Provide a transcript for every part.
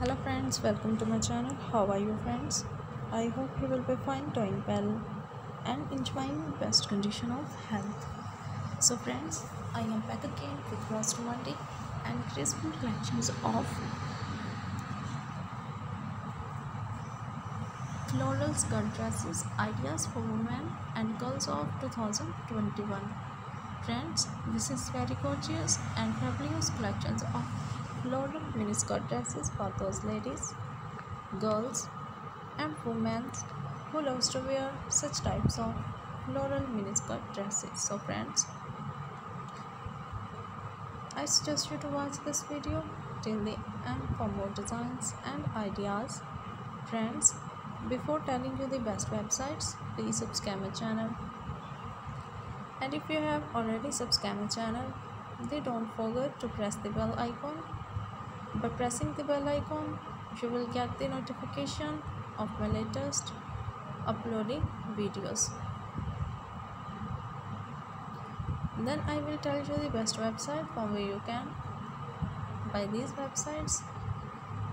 hello friends welcome to my channel. How are you friends? I hope you will be fine doing well and enjoying best condition of health. So friends i am back again with romantic and graceful collections of floral skirt dresses ideas for women and girls of 2021 friends this is very gorgeous and fabulous collections of floral miniskirt dresses for those ladies, girls, and women who loves to wear such types of floral miniskirt dresses. So friends, I suggest you to watch this video till the end for more designs and ideas. Friends, before telling you the best websites, please subscribe my channel. And if you have already subscribed my channel, then don't forget to press the bell icon by pressing the bell icon, you will get the notification of my latest uploading videos. Then I will tell you the best website from where you can buy these websites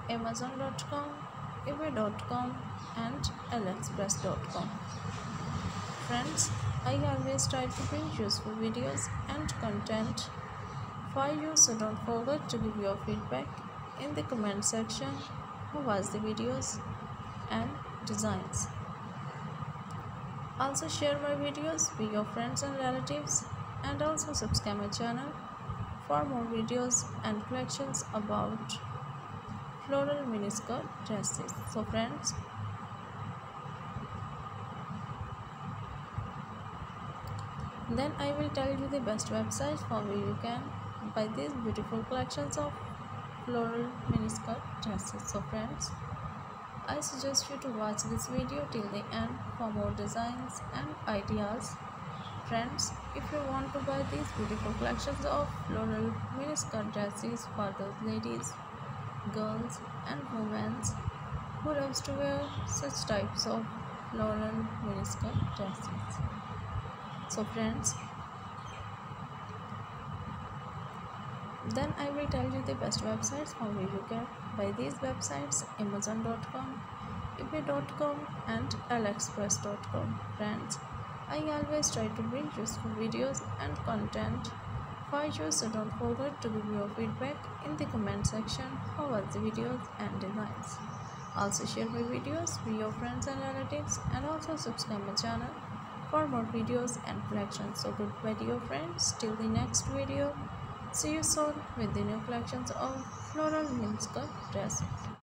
amazon.com, ebay.com and aliexpress.com. Friends, I always try to bring useful videos and content for you so don't forget to give your feedback in the comment section who was the videos and designs. Also share my videos with your friends and relatives and also subscribe my channel for more videos and collections about floral miniskirt dresses. So friends, then I will tell you the best website for where you can buy these beautiful collections of floral miniskirt dresses so friends i suggest you to watch this video till the end for more designs and ideas. Friends if you want to buy these beautiful collections of floral miniskirt dresses for those ladies girls and women who loves to wear such types of floral miniskirt dresses so friends then i will tell you the best websites how you can buy these websites amazon.com ebay.com and aliexpress.com friends i always try to bring useful videos and content for you so don't forget to give your feedback in the comment section how was the videos and designs also share my videos with your friends and relatives and also subscribe my channel for more videos and collections. So goodbye dear friends. Till the next video See you soon with the new collections of floral miniskirt dresses.